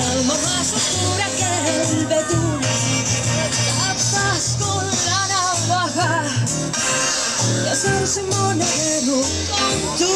calma más pura que el betún. Tapas con la navaja de hacerse monedero con tu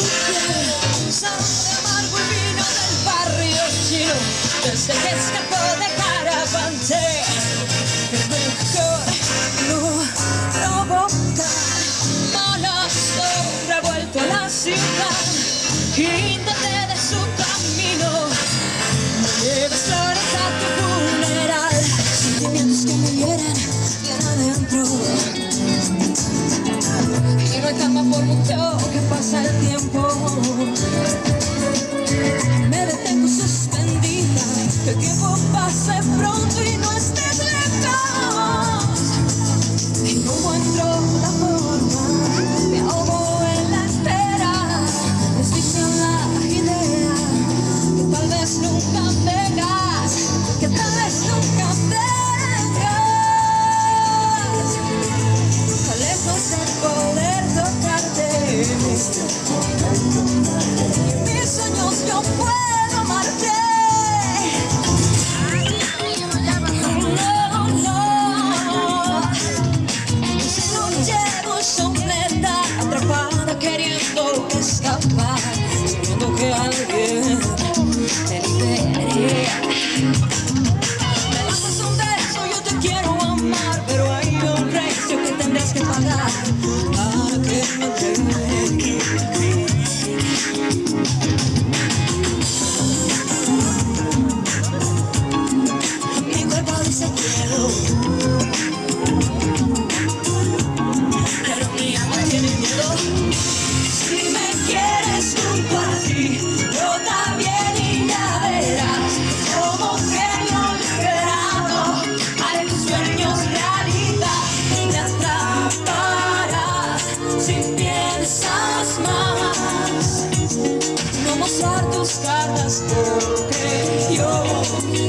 Te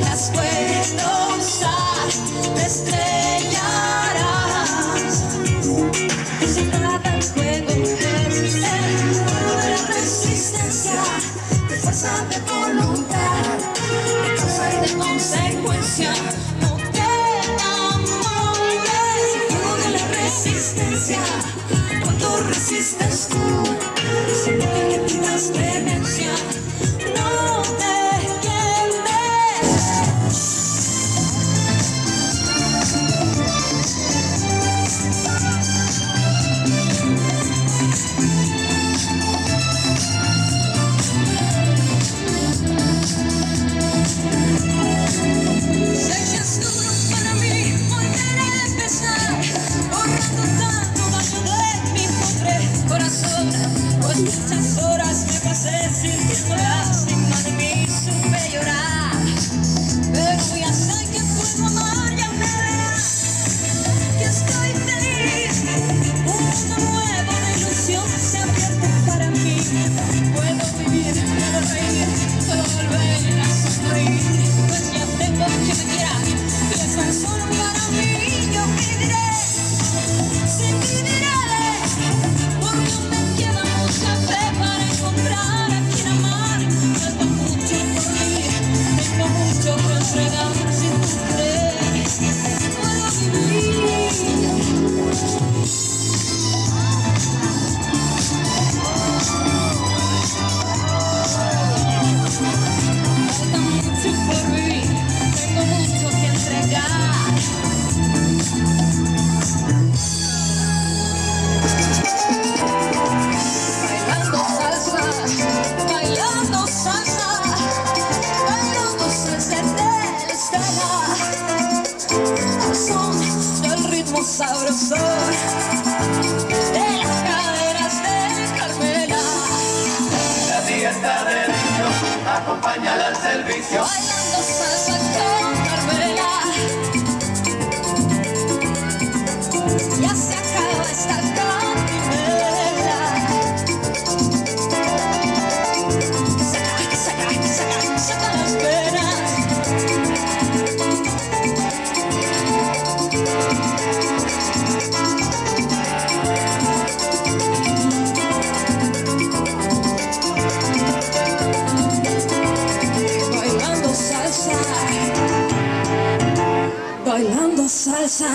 las buenas, te estrellarás. Es entrada el juego de él. Tú de la resistencia, de fuerza de voluntad, de causa y de consecuencia. No te amores. Tú de la resistencia, cuando resistes tú, te sientes que tienes prevención. No te. Muchas horas me pasé sintiéndola, sin más de mí supe llorar. sabrosor de las caderas de Carmela. La dieta de niño acompaña al servicio. bailando salsa.